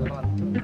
teman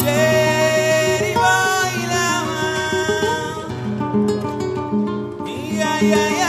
Sheri baila, y.